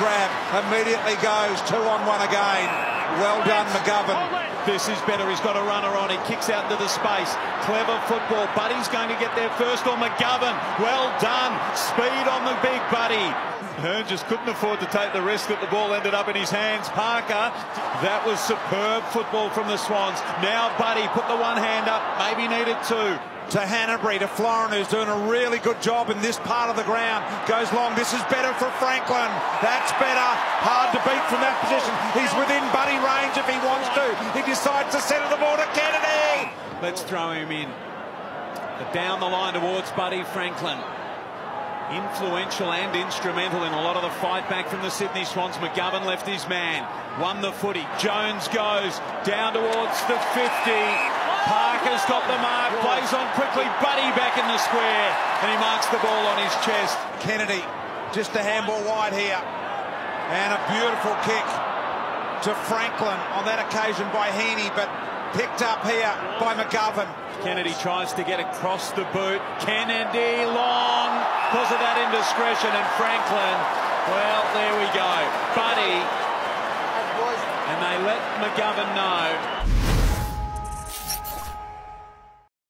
grab. Immediately goes two on one again. Well done, McGovern. This is better. He's got a runner on. He kicks out into the space. Clever football. Buddy's going to get there first or McGovern. Well done. Speed on the big Buddy. Hurn just couldn't afford to take the risk that the ball ended up in his hands. Parker, that was superb football from the Swans. Now Buddy put the one hand up. Maybe needed two to Hannebery, to Florent, who's doing a really good job in this part of the ground. Goes long. This is better for Franklin. That's better. Hard to beat from that position. He's within Buddy range if he wants to. He decides to centre the ball to Kennedy. Let's throw him in. Down the line towards Buddy Franklin influential and instrumental in a lot of the fight back from the Sydney Swans. McGovern left his man, won the footy. Jones goes down towards the 50. Parker's got the mark, plays on quickly. Buddy back in the square, and he marks the ball on his chest. Kennedy, just a handball wide here. And a beautiful kick to Franklin on that occasion by Heeney, but picked up here by McGovern. Kennedy tries to get across the boot. Kennedy long because of that indiscretion. And Franklin, well, there we go. Buddy. And they let McGovern know.